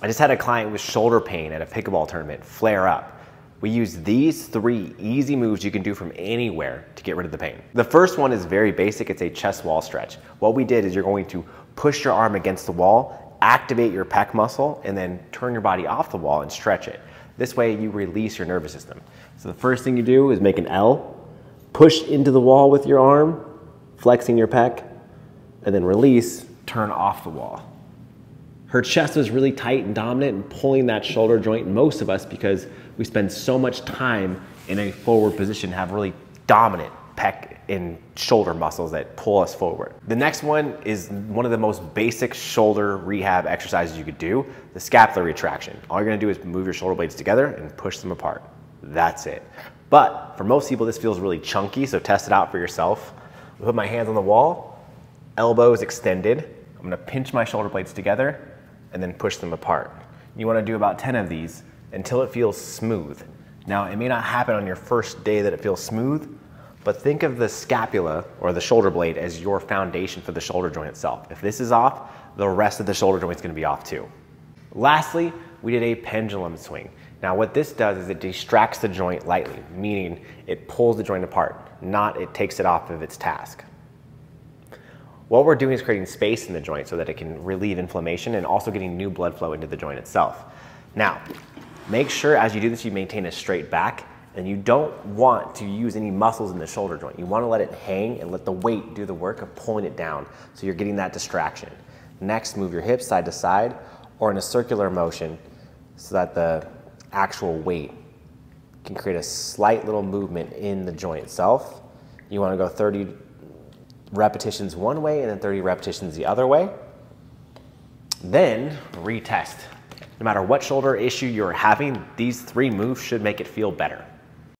I just had a client with shoulder pain at a pickleball tournament flare up. We use these three easy moves you can do from anywhere to get rid of the pain. The first one is very basic, it's a chest wall stretch. What we did is you're going to push your arm against the wall, activate your pec muscle, and then turn your body off the wall and stretch it. This way you release your nervous system. So the first thing you do is make an L, push into the wall with your arm, flexing your pec, and then release, turn off the wall. Her chest was really tight and dominant and pulling that shoulder joint, most of us, because we spend so much time in a forward position, have really dominant pec and shoulder muscles that pull us forward. The next one is one of the most basic shoulder rehab exercises you could do, the scapular retraction. All you're gonna do is move your shoulder blades together and push them apart. That's it. But for most people, this feels really chunky, so test it out for yourself. I put my hands on the wall, elbows extended. I'm gonna pinch my shoulder blades together and then push them apart. You wanna do about 10 of these until it feels smooth. Now, it may not happen on your first day that it feels smooth, but think of the scapula or the shoulder blade as your foundation for the shoulder joint itself. If this is off, the rest of the shoulder joint is gonna be off too. Lastly, we did a pendulum swing. Now what this does is it distracts the joint lightly, meaning it pulls the joint apart, not it takes it off of its task. What we're doing is creating space in the joint so that it can relieve inflammation and also getting new blood flow into the joint itself. Now, make sure as you do this, you maintain a straight back and you don't want to use any muscles in the shoulder joint. You want to let it hang and let the weight do the work of pulling it down so you're getting that distraction. Next, move your hips side to side or in a circular motion so that the actual weight can create a slight little movement in the joint itself. You want to go 30 repetitions one way and then 30 repetitions the other way. Then retest. No matter what shoulder issue you're having, these three moves should make it feel better.